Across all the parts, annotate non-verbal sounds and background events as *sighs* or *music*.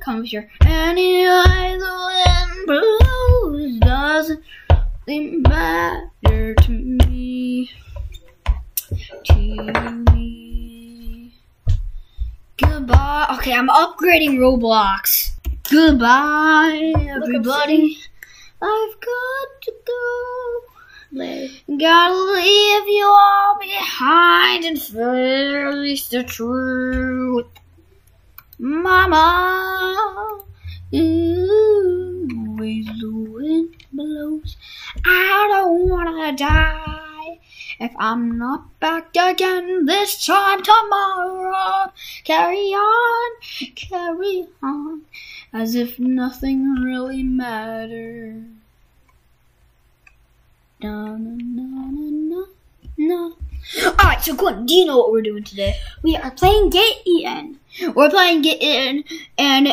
Comes your anyway the wind blows doesn't seem matter to me. To me. Goodbye. Okay, I'm upgrading Roblox. Goodbye, everybody. I've got to go. Gotta leave you all behind and face the truth. Mama, ooh, ways the wind blows. I don't wanna die if I'm not back again this time tomorrow. Carry on, carry on, as if nothing really mattered. Na, na, na. Alright, so Gwen, do you know what we're doing today? We are playing Get Eaten. We're playing Get Eaten, and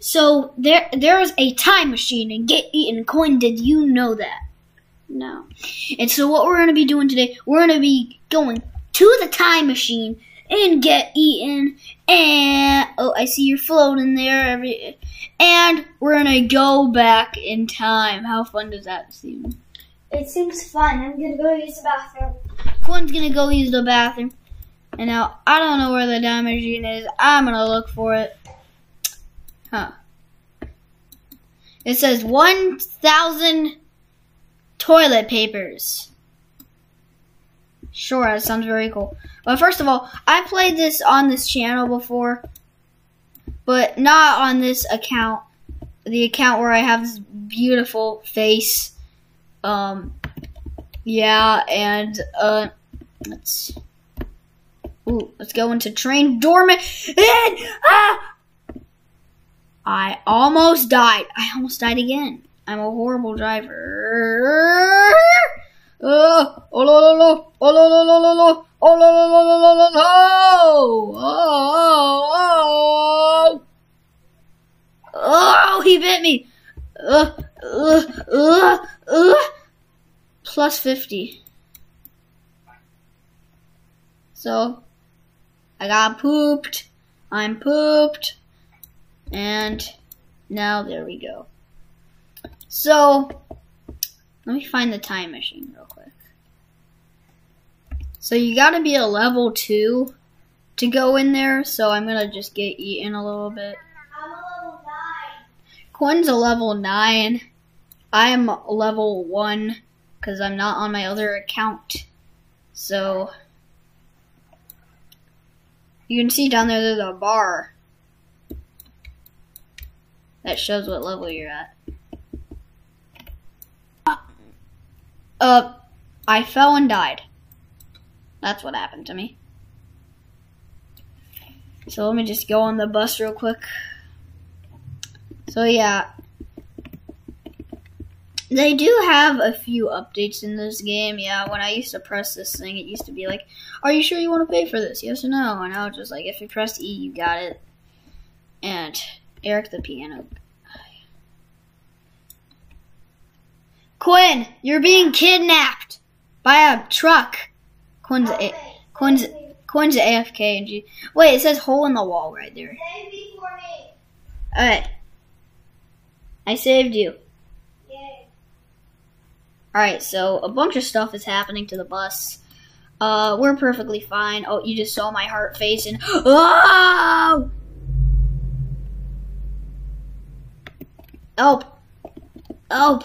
so there there is a time machine in Get Eaten. Quinn, did you know that? No. And so what we're gonna be doing today, we're gonna be going to the time machine and Get Eaten, and oh, I see you're floating there. Every, and we're gonna go back in time. How fun does that seem? It seems fun. I'm gonna go use the bathroom. Quinn's gonna go use the bathroom. And now I don't know where the time machine is. I'm gonna look for it. Huh. It says 1,000 toilet papers. Sure, that sounds very cool. But first of all, I played this on this channel before, but not on this account. The account where I have this beautiful face. Um, yeah, and uh, let's ooh, let's go into Train Dorman. And, ah! I almost died. I almost died again. I'm a horrible driver. Uh, oh, oh, oh, lo, lo, lo, lo, lo. Oh, oh, oh. oh, he bit me. Uh, uh, uh, uh. Plus 50. So, I got pooped. I'm pooped. And now there we go. So, let me find the time machine real quick. So you gotta be a level 2 to go in there, so I'm gonna just get eaten a little bit. I'm a level 9. Quinn's a level 9. I am level 1 because I'm not on my other account. So, you can see down there there's a bar that shows what level you're at. Uh, I fell and died. That's what happened to me. So let me just go on the bus real quick. So yeah, they do have a few updates in this game. Yeah, when I used to press this thing, it used to be like, "Are you sure you want to pay for this? Yes or no?" And I was just like, if you press E, you got it. And Eric the piano. Quinn, you're being kidnapped by a truck. Quinn's a, Quinn's Quinn's AFK and G. Wait, it says hole in the wall right there. Save me for me. Alright. I saved you. Alright, so a bunch of stuff is happening to the bus. Uh, we're perfectly fine. Oh, you just saw my heart face and oh! Help! Help!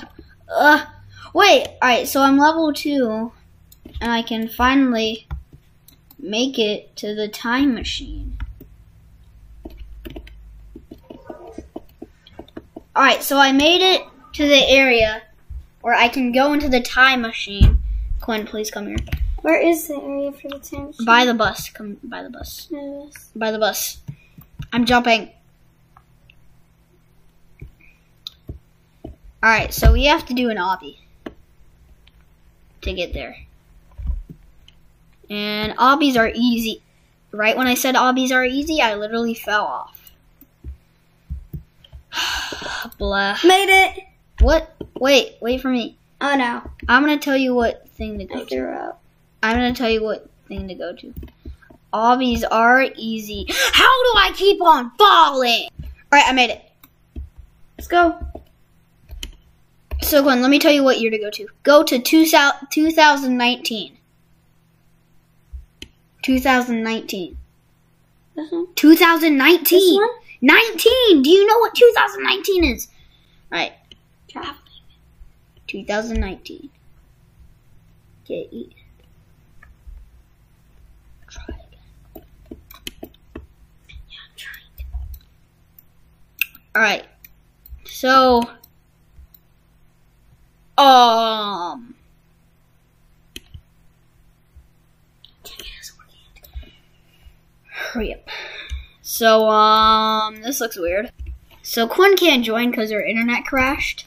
Wait. Alright, so I'm level two, and I can finally make it to the time machine. Alright, so I made it to the area where I can go into the time machine. Quinn, please come here. Where is the area for the time machine? By the bus. Come by the bus. Yes. By the bus. I'm jumping. Alright, so we have to do an obby to get there. And obbies are easy. Right when I said obbies are easy, I literally fell off. *sighs* Blah. Made it. What? Wait, wait for me. Oh no. I'm gonna tell you what thing to go I to. threw up. I'm gonna tell you what thing to go to. Obbies are easy. How do I keep on falling? Alright, I made it. Let's go. So, Gwen, let me tell you what year to go to. Go to two, 2019. 2019. This one? 2019. This one? 19. Do you know what 2019 is? Right. Traveling. 2019. Okay. Try. Yeah, I'm trying. Alright. So um hurry up. So um this looks weird. So Quinn can't join because her internet crashed.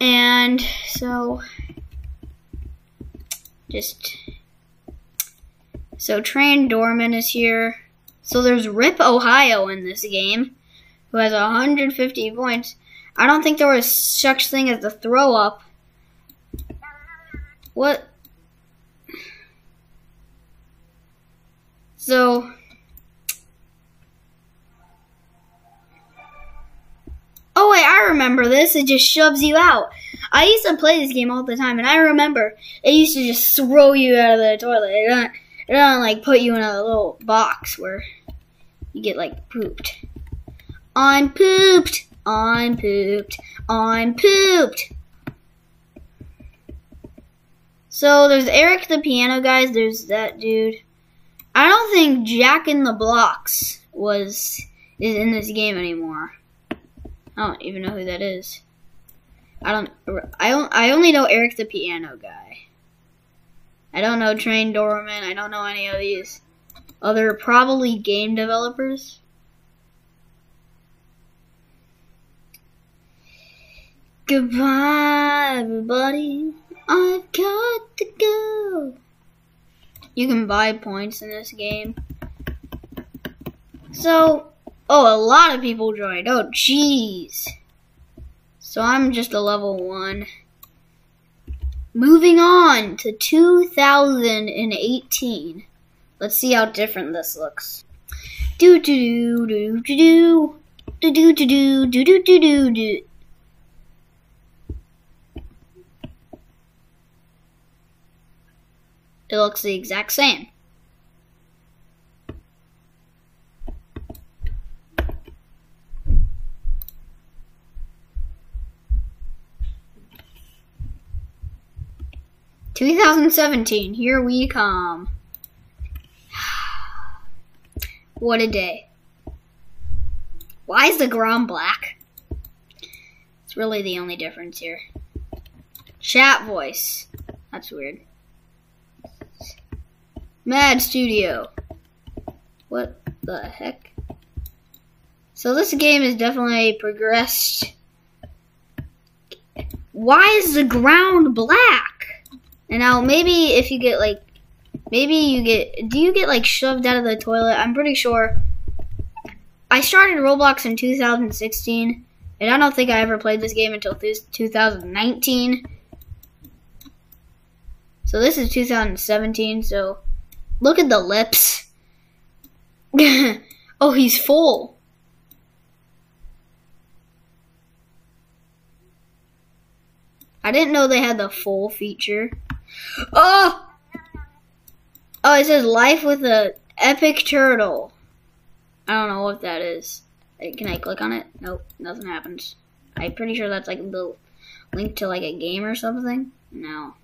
And so just so Train Dorman is here. So there's Rip Ohio in this game, who has 150 points. I don't think there was such thing as the throw up. What? So Oh wait, I remember this. It just shoves you out. I used to play this game all the time, and I remember it used to just throw you out of the toilet. It don't, it don't like put you in a little box where you get like pooped. I'm pooped. I'm pooped. I'm pooped. So there's Eric the piano guys. There's that dude. I don't think Jack in the Blocks was is in this game anymore. I don't even know who that is. I don't. I don't. I only know Eric the piano guy. I don't know Train Dorman. I don't know any of these other probably game developers. Goodbye, everybody. I've got to go. You can buy points in this game. So, oh, a lot of people joined. Oh, jeez. So I'm just a level one. Moving on to 2018. Let's see how different this looks. Do do do do do do do do do do do do do do. It looks the exact same. Two thousand seventeen, here we come. What a day. Why is the ground black? It's really the only difference here. Chat voice. That's weird. Mad Studio. What the heck? So this game is definitely progressed. Why is the ground black? And now maybe if you get like, maybe you get, do you get like shoved out of the toilet? I'm pretty sure. I started Roblox in 2016, and I don't think I ever played this game until 2019. So this is 2017, so look at the lips. *laughs* oh, he's full. I didn't know they had the full feature. Oh! Oh, it says life with a epic turtle. I don't know what that is. Can I click on it? Nope, nothing happens. I'm pretty sure that's like the link to like a game or something. No.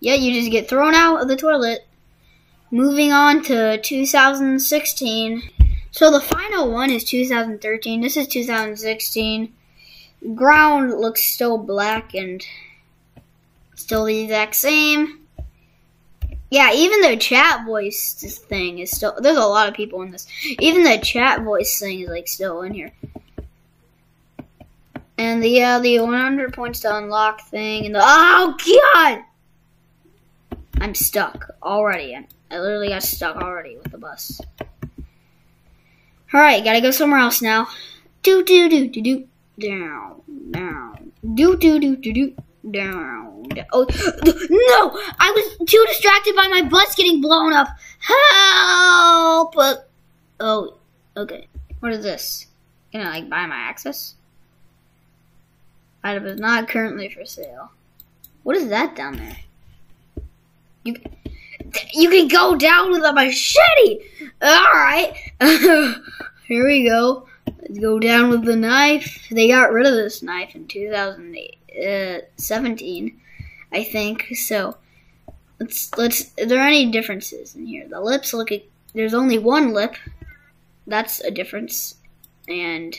Yeah, you just get thrown out of the toilet. Moving on to 2016. So the final one is 2013. This is 2016. Ground looks still black and still the exact same. Yeah, even the chat voice thing is still. There's a lot of people in this. Even the chat voice thing is like still in here. And the uh, the 100 points to unlock thing and the oh god, I'm stuck already. I literally got stuck already with the bus. All right, gotta go somewhere else now. Do do do do do down down do do do do do down. Oh *gasps* no! I was too distracted by my bus getting blown up. Help! Uh, oh, okay. What is this? Can I like buy my access? Item is not currently for sale. What is that down there? You you can go down with a machete. All right, *laughs* here we go. Let's go down with the knife. They got rid of this knife in 2017, uh, I think. So let's let's. There are there any differences in here? The lips look. There's only one lip. That's a difference, and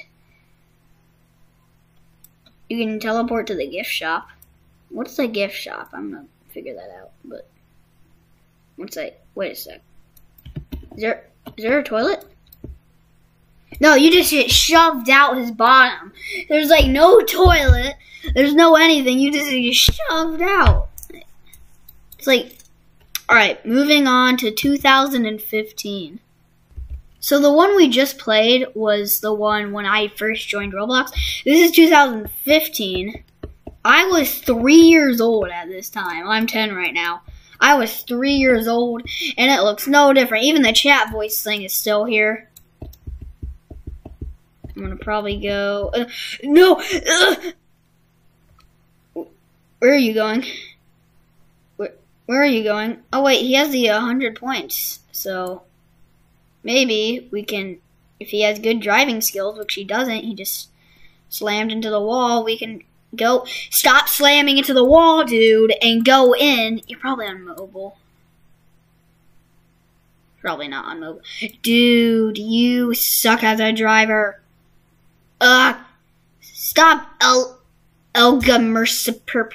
you can teleport to the gift shop. What's the gift shop? I'm gonna figure that out. But what's that? Wait a sec. Is there is there a toilet? No, you just get shoved out his bottom. There's like no toilet. There's no anything. You just get shoved out. It's like, all right, moving on to 2015. So the one we just played was the one when I first joined Roblox. This is 2015. I was three years old at this time. I'm 10 right now. I was three years old, and it looks no different. Even the chat voice thing is still here. I'm gonna probably go. Uh, no! Uh, where are you going? Where, where are you going? Oh, wait, he has the 100 points, so maybe we can. If he has good driving skills, which he doesn't, he just slammed into the wall, we can go. Stop slamming into the wall, dude, and go in. You're probably on mobile. Probably not on mobile. Dude, you suck as a driver. Ugh. Stop, El Elga Merciperp.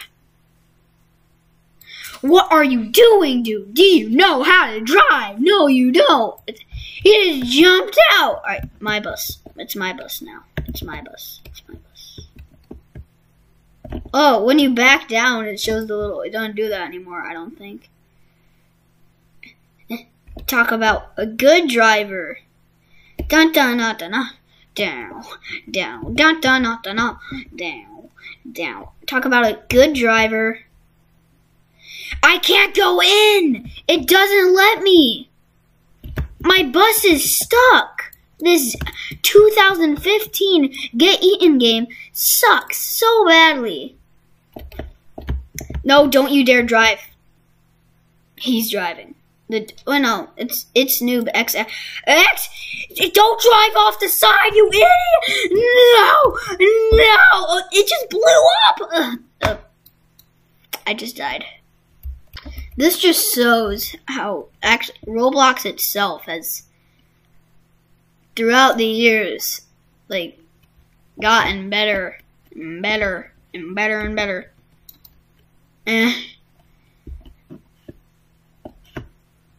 What are you doing, dude? Do you know how to drive? No, you don't. He just jumped out. All right, my bus. It's my bus now. It's my bus. It's my bus. Oh, when you back down, it shows the little. It doesn't do that anymore. I don't think. Talk about a good driver. Dun dun dun dun. dun down, down, down, down, down, down, down, down. Talk about a good driver. I can't go in. It doesn't let me. My bus is stuck. This 2015 Get Eaten game sucks so badly. No, don't you dare drive. He's driving. The oh no, it's it's noob X X. Don't drive off the side, you idiot! No, no, it just blew up. Uh, uh, I just died. This just shows how actually Roblox itself has, throughout the years, like gotten better and better and better and better. Eh.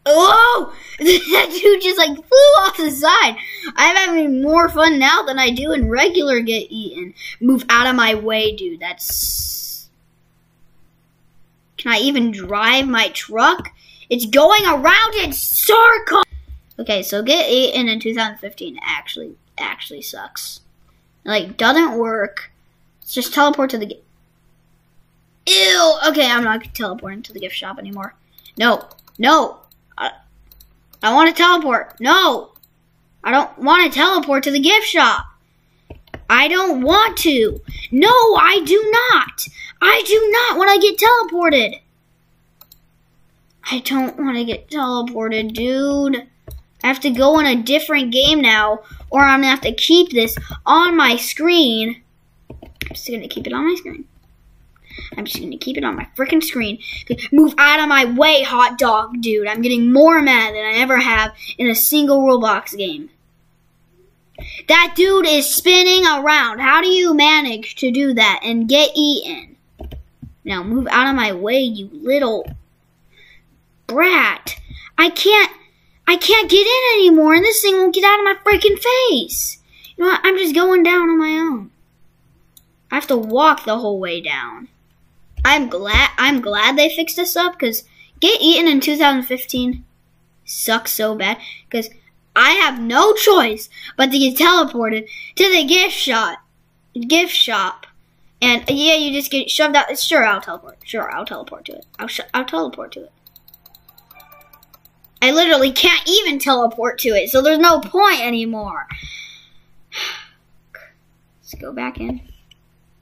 Oh! *laughs* that dude just like flew off the side. I'm having more fun now than I do in regular Get Eaten. Move out of my way, dude. That's. Can I even drive my truck? It's going around in circles. Okay, so Get Eaten in 2015 actually actually sucks. Like doesn't work. Let's just teleport to the. Ew. Okay, I'm not teleporting to the gift shop anymore. No, no, I want to teleport. No. I don't want to teleport to the gift shop. I don't want to. No, I do not. I do not want to get teleported. I don't want to get teleported, dude. I have to go in a different game now, or I'm going to have to keep this on my screen. I'm just going to keep it on my screen. I'm just gonna keep it on my freaking screen. Move out of my way, hot dog, dude. I'm getting more mad than I ever have in a single Roblox game. That dude is spinning around. How do you manage to do that and get eaten? Now move out of my way, you little brat. I can't I can't get in anymore and this thing won't get out of my freaking face. You know what? I'm just going down on my own. I have to walk the whole way down. I'm glad I'm glad they fixed this up because Get Eaten in 2015 sucks so bad because I have no choice but to get teleported to the gift shop, gift shop, and yeah, you just get shoved out. Sure, I'll teleport. Sure, I'll teleport to it. I'll I'll teleport to it. I literally can't even teleport to it, so there's no point anymore. *sighs* Let's go back in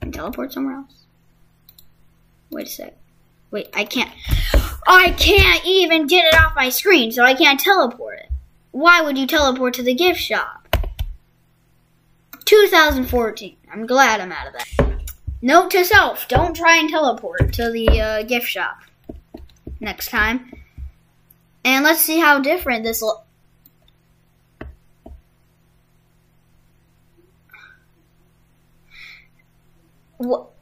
and teleport somewhere else. Wait a sec. Wait, I can't. I can't even get it off my screen, so I can't teleport it. Why would you teleport to the gift shop? 2014. I'm glad I'm out of that. Note to self: Don't try and teleport to the uh, gift shop next time. And let's see how different this will. What?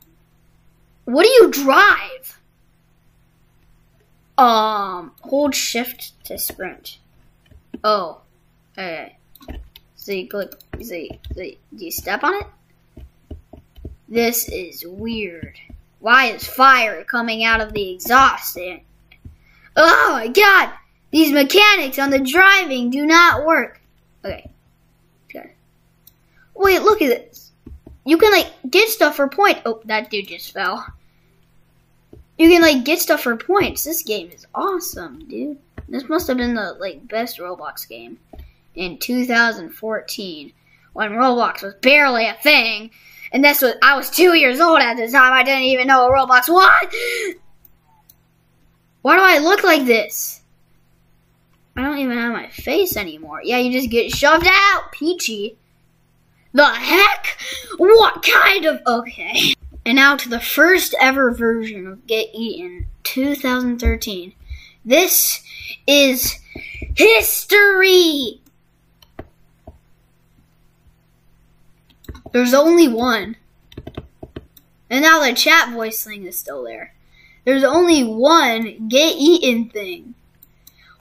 What do you drive? Um, hold shift to sprint. Oh, okay. So you click, so you, so you, do you step on it? This is weird. Why is fire coming out of the exhaust? Oh my god! These mechanics on the driving do not work. Okay. Okay. Wait, look at this. You can like get stuff for point. Oh, that dude just fell. You can like get stuff for points. This game is awesome, dude. This must have been the like best Roblox game in 2014 when Roblox was barely a thing. And this was I was two years old at the time. I didn't even know what Roblox was. *gasps* Why do I look like this? I don't even have my face anymore. Yeah, you just get shoved out, Peachy. The heck? What kind of. Okay. *laughs* And now to the first ever version of Get Eaten 2013. This is history! There's only one. And now the chat voice thing is still there. There's only one Get Eaten thing.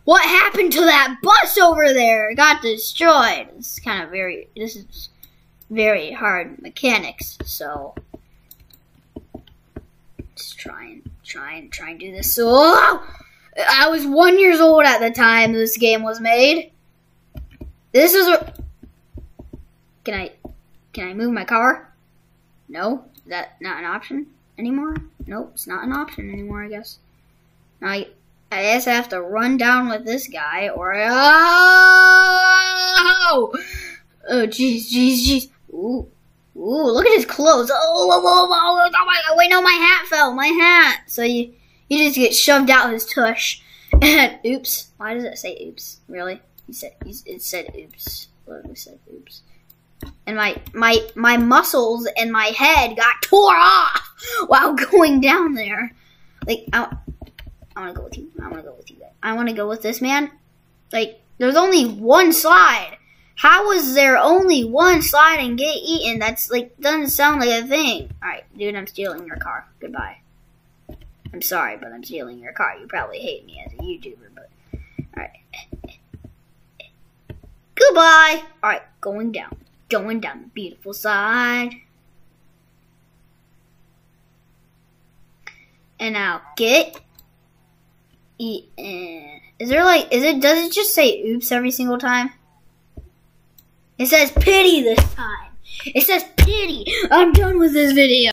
What happened to that bus over there? It got destroyed. It's kind of very, this is very hard mechanics, so let's try and try and try and do this. So, I was one years old at the time this game was made. This is a. Can I, can I move my car? No, is that not an option anymore? Nope, it's not an option anymore. I guess. I, I guess I have to run down with this guy, or oh, oh, jeez, jeez, jeez. Ooh, ooh, look at his clothes. Oh, oh, oh, oh, oh my, wait, no, my hat fell, my hat. So you, you just get shoved out of his tush. And *laughs* oops, why does it say oops? Really? He said, it said oops. Literally said oops. And my, my, my muscles and my head got tore off *laughs* while going down there. Like, I, I want to go with you. I want to go with you. I want to go with this man. Like, there's only one slide. How was there only one slide and get eaten? That's like doesn't sound like a thing. All right, dude, I'm stealing your car. Goodbye. I'm sorry, but I'm stealing your car. You probably hate me as a YouTuber, but all right. Goodbye. All right, going down, going down the beautiful side. And now get eaten. Is there like, is it, does it just say oops every single time? It says pity this time. It says pity. I'm done with this video.